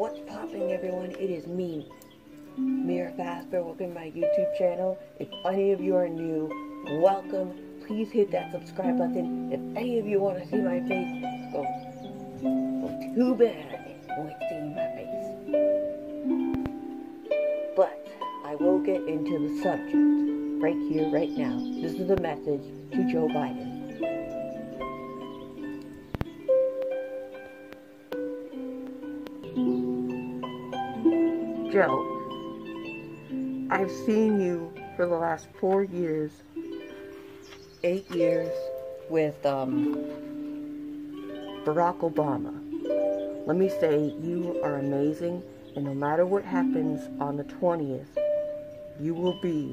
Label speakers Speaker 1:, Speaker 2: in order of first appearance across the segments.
Speaker 1: What's popping, everyone? It is me, Meara Fazbear. Welcome to my YouTube channel. If any of you are new, welcome. Please hit that subscribe button. If any of you want to see my face, go. Well, too bad you won't see my face. But I will get into the subject right here, right now. This is a message to Joe Biden. Joe, I've seen you for the last four years, eight years with um, Barack Obama. Let me say, you are amazing, and no matter what happens on the 20th, you will be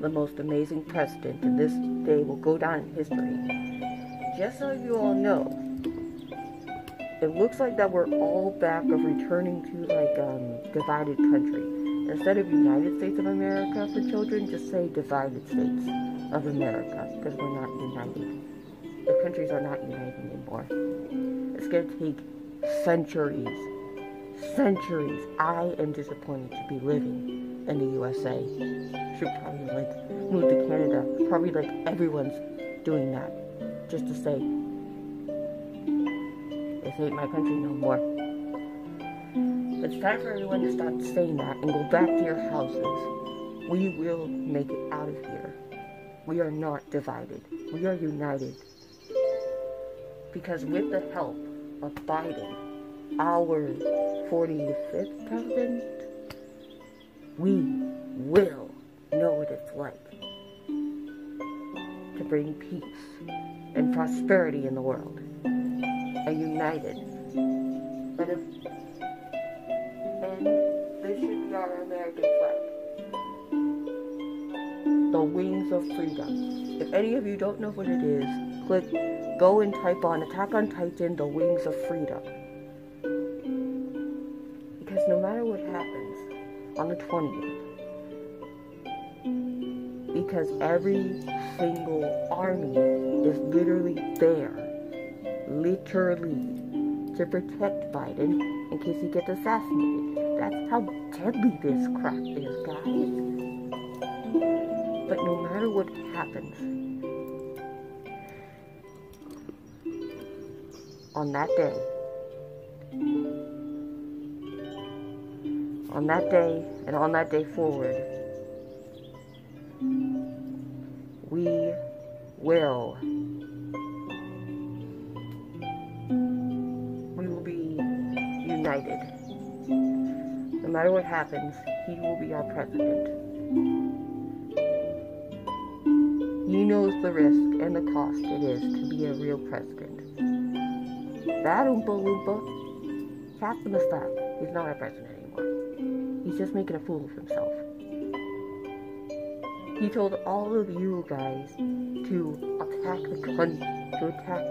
Speaker 1: the most amazing president, and this day will go down in history. Just so you all know, it looks like that we're all back of returning to like um divided country. Instead of United States of America for children, just say divided states of America because we're not united. The countries are not united anymore. It's gonna take centuries, centuries. I am disappointed to be living in the USA. Should probably like move to Canada. Probably like everyone's doing that just to say this my country no more. It's time for everyone to stop saying that and go back to your houses. We will make it out of here. We are not divided. We are united. Because with the help of Biden, our 45th president, we will know what it's like to bring peace and prosperity in the world are united. And, if, and this should be our American flag. The wings of freedom. If any of you don't know what it is, click, go and type on Attack on Titan, The Wings of Freedom. Because no matter what happens on the 20th, because every single army is literally there literally to protect Biden in case he gets assassinated. That's how deadly this crap is, guys. But no matter what happens, on that day, on that day, and on that day forward, we will united. No matter what happens, he will be our president. He knows the risk and the cost it is to be a real president. That Oompa Loompa, Captain Mustang, he's not our president anymore. He's just making a fool of himself. He told all of you guys to attack the country, to attack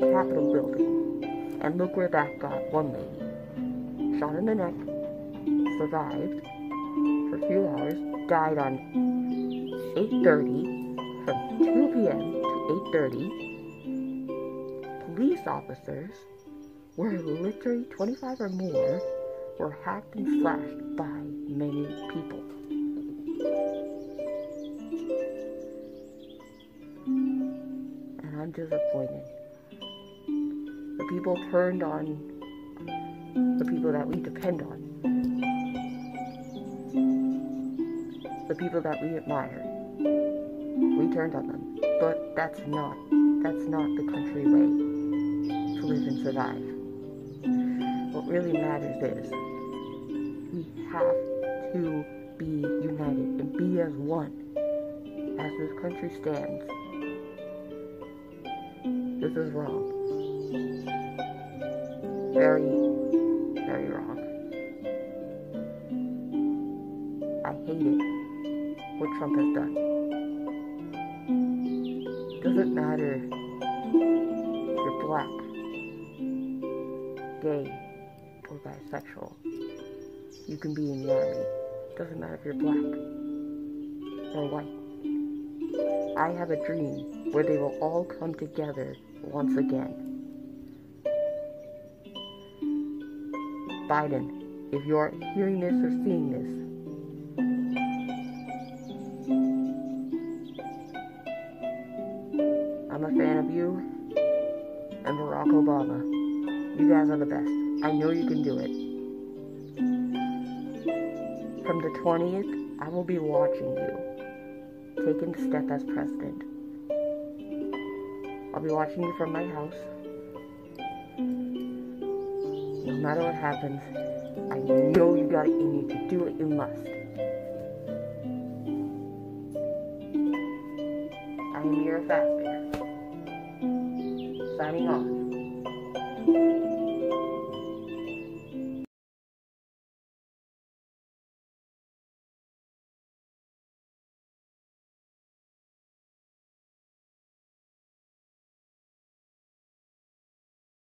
Speaker 1: the Capitol building. And look where that got one lady shot in the neck, survived for a few hours, died on 8.30, from 2 p.m. to 8.30. Police officers were literally 25 or more were hacked and slashed by many people. And I'm disappointed. The people turned on the people that we depend on, the people that we admire. We turned on them, but that's not that's not the country way to live and survive. What really matters is we have to be united and be as one as this country stands. This is wrong. Very very wrong. I hate it, what Trump has done. Doesn't matter if you're black, gay, or bisexual. You can be in the army. Doesn't matter if you're black or white. I have a dream where they will all come together once again Biden, if you're hearing this or seeing this, I'm a fan of you and Barack Obama. You guys are the best. I know you can do it. From the 20th, I will be watching you taking the step as president. I'll be watching you from my house. No matter what happens, I know you got it in you to do it, you must. I am your Fazbear. Signing off.